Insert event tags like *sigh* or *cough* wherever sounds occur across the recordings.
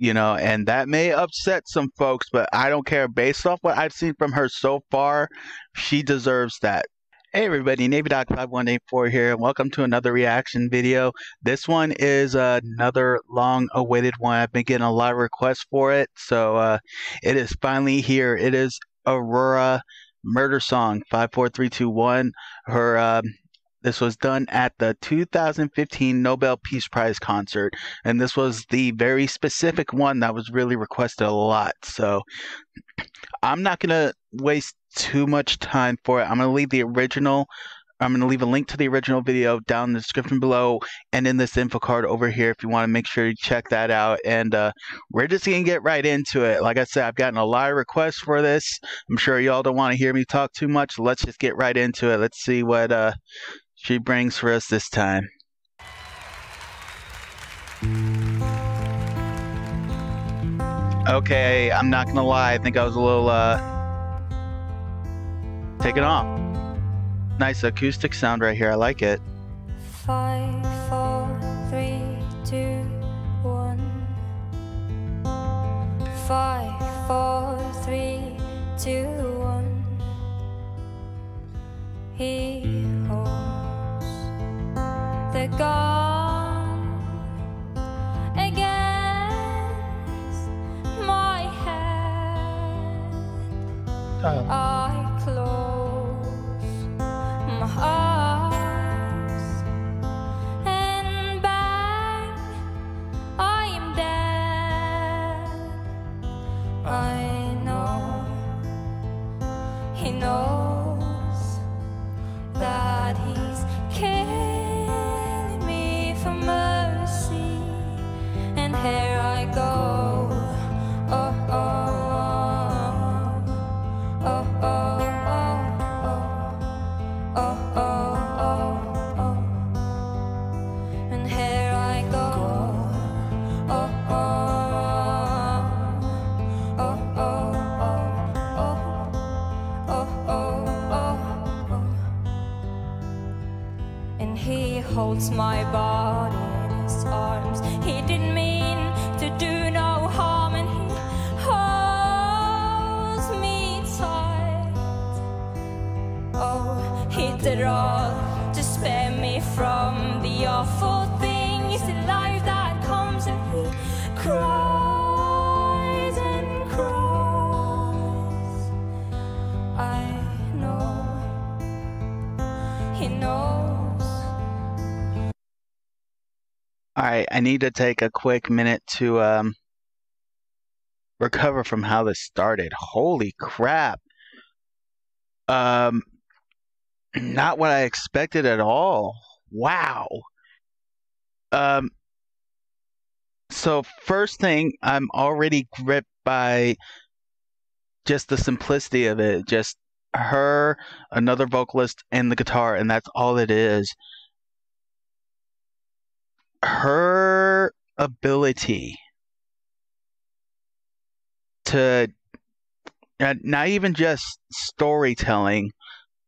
you know, and that may upset some folks, but I don't care. Based off what I've seen from her so far, she deserves that. Hey everybody, NavyDoc5184 here, and welcome to another reaction video. This one is another long-awaited one. I've been getting a lot of requests for it, so uh, it is finally here. It is Aurora Murder Song 54321. Her um, this was done at the 2015 Nobel Peace Prize concert, and this was the very specific one that was really requested a lot. So I'm not gonna waste too much time for it. I'm going to leave the original. I'm going to leave a link to the original video down in the description below and in this info card over here if you want to make sure you check that out. And uh, we're just going to get right into it. Like I said, I've gotten a lot of requests for this. I'm sure y'all don't want to hear me talk too much. Let's just get right into it. Let's see what uh, she brings for us this time. Okay, I'm not gonna lie. I think I was a little uh, taken off. Nice acoustic sound right here. I like it. Five, four, holds my body in his arms. He didn't mean to do no harm in oh, all to spare me from the awful All right, I need to take a quick minute to um, recover from how this started. Holy crap. Um, *clears throat* not what I expected at all. Wow. Um, so first thing, I'm already gripped by just the simplicity of it. Just her, another vocalist, and the guitar, and that's all it is. Her ability to not even just storytelling,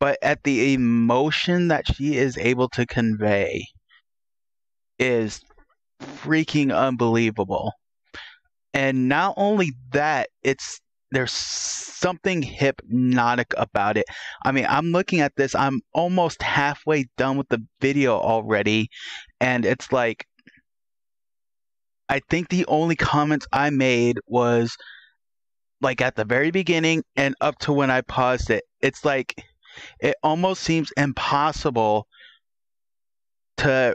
but at the emotion that she is able to convey is freaking unbelievable. And not only that, it's there's something hypnotic about it. I mean, I'm looking at this, I'm almost halfway done with the video already, and it's like I think the only comments I made was like at the very beginning and up to when I paused it. It's like it almost seems impossible to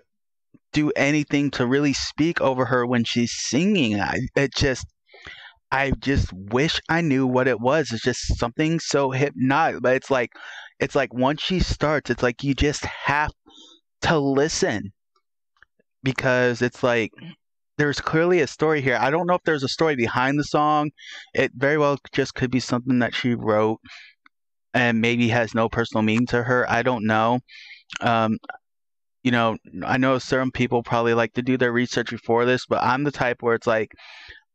do anything to really speak over her when she's singing. I, it just, I just wish I knew what it was. It's just something so hypnotic. But it's like, it's like once she starts, it's like you just have to listen because it's like there's clearly a story here. I don't know if there's a story behind the song. It very well just could be something that she wrote and maybe has no personal meaning to her. I don't know. Um, you know, I know certain people probably like to do their research before this, but I'm the type where it's like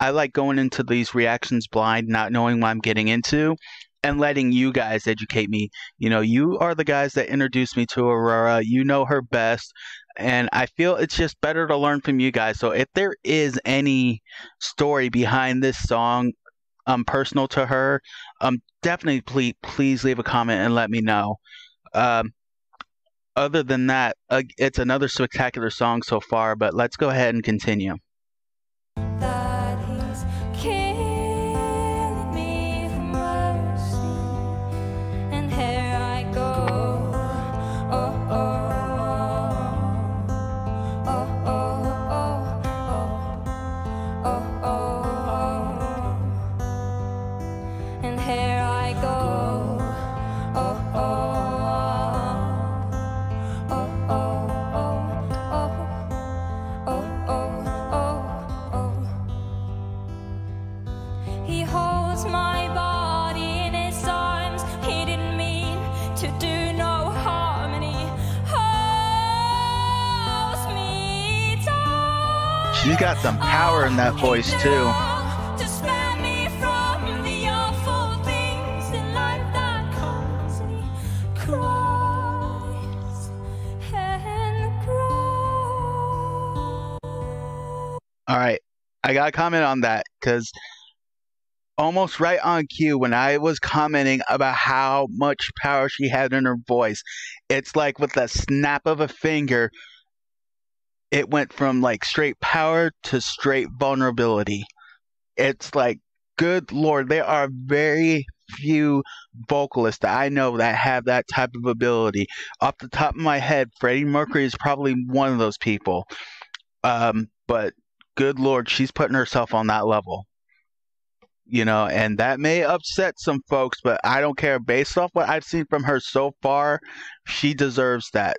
I like going into these reactions blind, not knowing what I'm getting into, and letting you guys educate me. You know, you are the guys that introduced me to Aurora. You know her best. and I feel it's just better to learn from you guys. So if there is any story behind this song, um, personal to her, um, definitely please please leave a comment and let me know. Um, other than that, uh, it's another spectacular song so far. But let's go ahead and continue. She's got some power in that voice too. All right, I got to comment on that because almost right on cue when I was commenting about how much power she had in her voice, it's like with the snap of a finger, it went from like straight power to straight vulnerability. It's like, good lord, there are very few vocalists that I know that have that type of ability. Off the top of my head, Freddie Mercury is probably one of those people. Um, but good lord, she's putting herself on that level. You know, and that may upset some folks, but I don't care. Based off what I've seen from her so far, she deserves that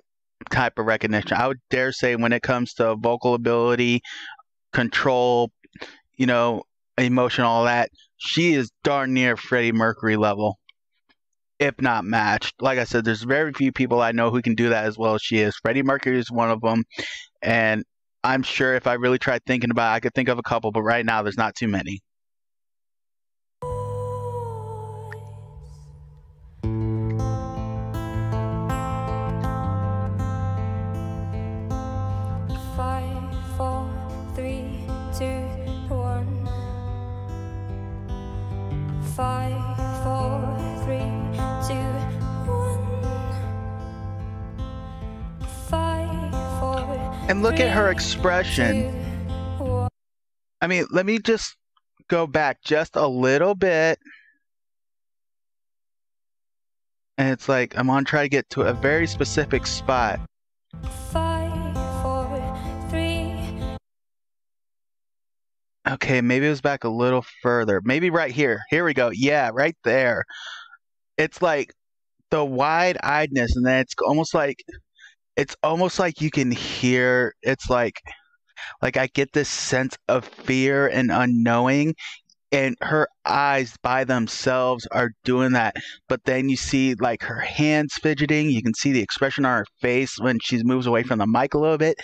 type of recognition. I would dare say when it comes to vocal ability, control, you know, emotion, all that, she is darn near Freddie Mercury level, if not matched. Like I said, there's very few people I know who can do that as well as she is. Freddie Mercury is one of them, and I'm sure if I really tried thinking about it, I could think of a couple, but right now there's not too many. And look at her expression. I mean, let me just go back just a little bit. And it's like I'm gonna try to get to a very specific spot. Okay, maybe it was back a little further. Maybe right here. Here we go. Yeah, right there. It's like the wide-eyedness, and then it's almost like it's almost like you can hear. It's like like I get this sense of fear and unknowing, and her eyes by themselves are doing that. But then you see like her hands fidgeting. You can see the expression on her face when she moves away from the mic a little bit,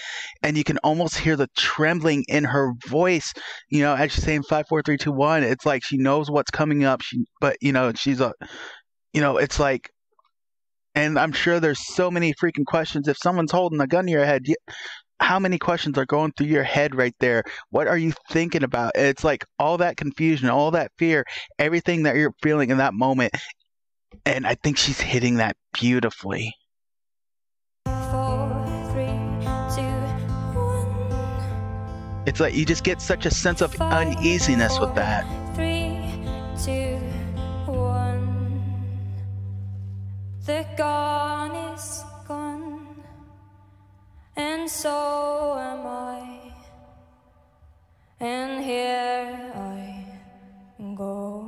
and you can almost hear the trembling in her voice. You know, as she's saying five, four, three, two, one. It's like she knows what's coming up. She, but you know, she's a, you know, it's like. And I'm sure there's so many freaking questions. If someone's holding a gun to your head, how many questions are going through your head right there? What are you thinking about? It's like all that confusion, all that fear, everything that you're feeling in that moment. And I think she's hitting that beautifully. It's like you just get such a sense of uneasiness with that. Three, two, The gone is gone, and so am I. And here I go.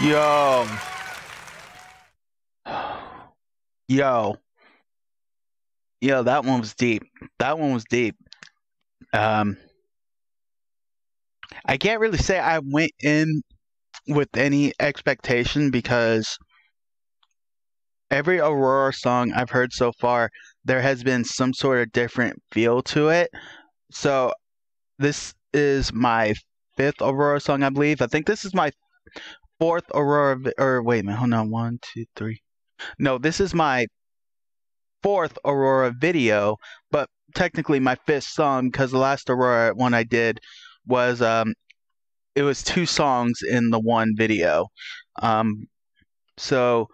Yo. Yo. Yo, that one was deep. That one was deep. Um I can't really say I went in with any expectation because every Aurora song I've heard so far, there has been some sort of different feel to it. So this is my fifth Aurora song, I believe. I think this is my fourth Aurora, or wait a minute, hold on, one, two, three. No, this is my fourth Aurora video, but technically my fifth song because the last Aurora one I did was um, it was two songs in the one video. Um, so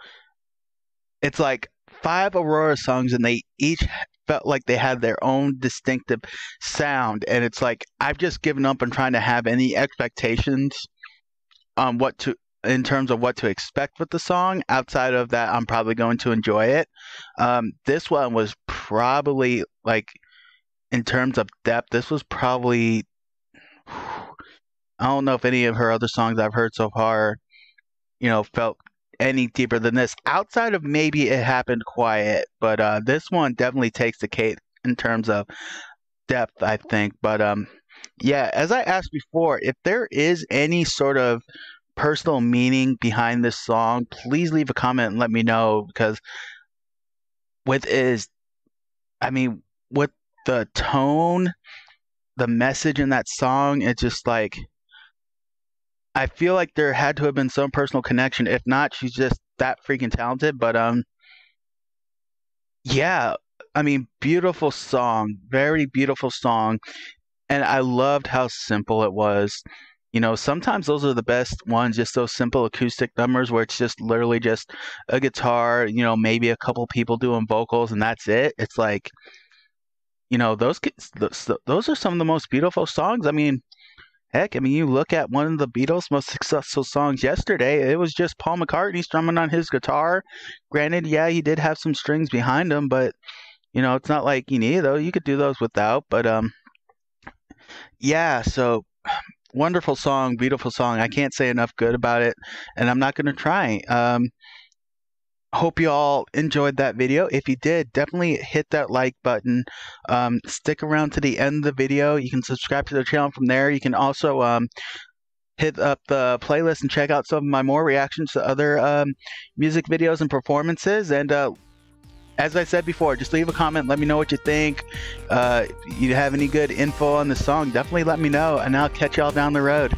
it's like five Aurora songs, and they each felt like they had their own distinctive sound. And it's like I've just given up on trying to have any expectations on what to in terms of what to expect with the song. Outside of that, I'm probably going to enjoy it. Um, this one was probably like in terms of depth. This was probably I don't know if any of her other songs I've heard so far, you know, felt any deeper than this. Outside of maybe it happened quiet, but uh, this one definitely takes the cake in terms of depth, I think. But um, yeah, as I asked before, if there is any sort of personal meaning behind this song, please leave a comment and let me know because with is, I mean, with the tone, the message in that song, it's just like I feel like there had to have been some personal connection. If not, she's just that freaking talented. But um, yeah, I mean, beautiful song, very beautiful song, and I loved how simple it was. You know, sometimes those are the best ones, just those simple acoustic numbers where it's just literally just a guitar, you know, maybe a couple people doing vocals, and that's it. It's like, you know, those those, those are some of the most beautiful songs. I mean, Heck, I mean, you look at one of the Beatles' most *laughs* successful songs yesterday, it was just Paul McCartney strumming on his guitar. Granted, yeah, he did have some strings behind him, but, you know, it's not like you need those. You could do those without, but, um, yeah, so *sighs* wonderful song, beautiful song. I can't say enough good about it, and I'm not going to try. Um, hope you all enjoyed that video. If you did, definitely hit that like button. Um, stick around to the end of the video. You can subscribe to the channel from there. You can also um, hit up the playlist and check out some of my more reactions to other um, music videos and performances. And uh, as I said before, just leave a comment. Let me know what you think. Uh, you have any good info on the song, definitely let me know, and I'll catch y'all down the road.